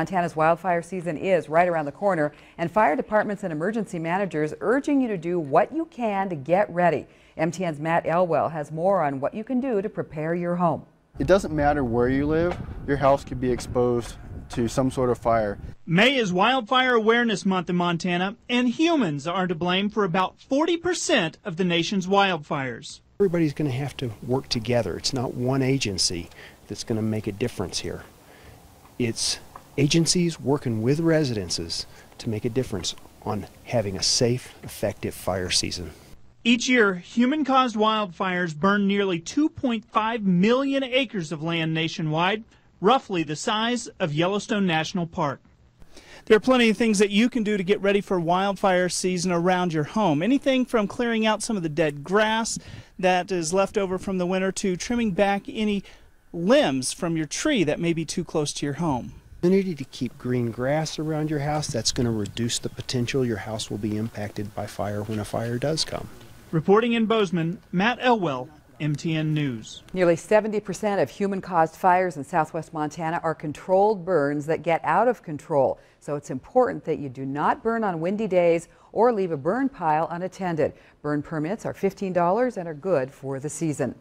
Montana's wildfire season is right around the corner, and fire departments and emergency managers urging you to do what you can to get ready. MTN's Matt Elwell has more on what you can do to prepare your home. It doesn't matter where you live, your house could be exposed to some sort of fire. May is Wildfire Awareness Month in Montana, and humans are to blame for about 40% of the nation's wildfires. Everybody's going to have to work together. It's not one agency that's going to make a difference here. It's agencies working with residences to make a difference on having a safe, effective fire season. Each year, human caused wildfires burn nearly 2.5 million acres of land nationwide, roughly the size of Yellowstone National Park. There are plenty of things that you can do to get ready for wildfire season around your home. Anything from clearing out some of the dead grass that is left over from the winter to trimming back any limbs from your tree that may be too close to your home opportunity to keep green grass around your house, that's going to reduce the potential your house will be impacted by fire when a fire does come. Reporting in Bozeman, Matt Elwell, MTN News. Nearly 70% of human caused fires in southwest Montana are controlled burns that get out of control. So it's important that you do not burn on windy days or leave a burn pile unattended. Burn permits are $15 and are good for the season.